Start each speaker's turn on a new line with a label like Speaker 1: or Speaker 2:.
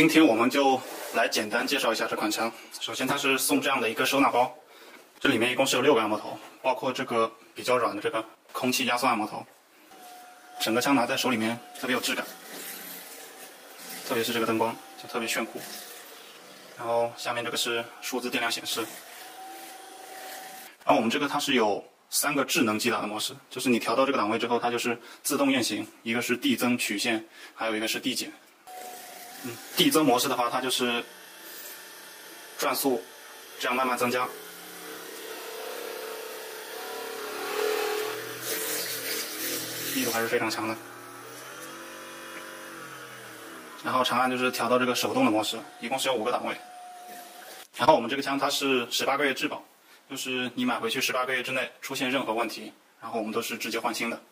Speaker 1: 今天我们就来简单介绍一下这款枪。首先，它是送这样的一个收纳包，这里面一共是有六个按摩头，包括这个比较软的这个空气压缩按摩头。整个枪拿在手里面特别有质感，特别是这个灯光就特别炫酷。然后下面这个是数字电量显示。然后我们这个它是有三个智能击打的模式，就是你调到这个档位之后，它就是自动运行，一个是递增曲线，还有一个是递减。嗯，递增模式的话，它就是转速这样慢慢增加，力度还是非常强的。然后长按就是调到这个手动的模式，一共是有五个档位。然后我们这个枪它是十八个月质保，就是你买回去十八个月之内出现任何问题，然后我们都是直接换新的。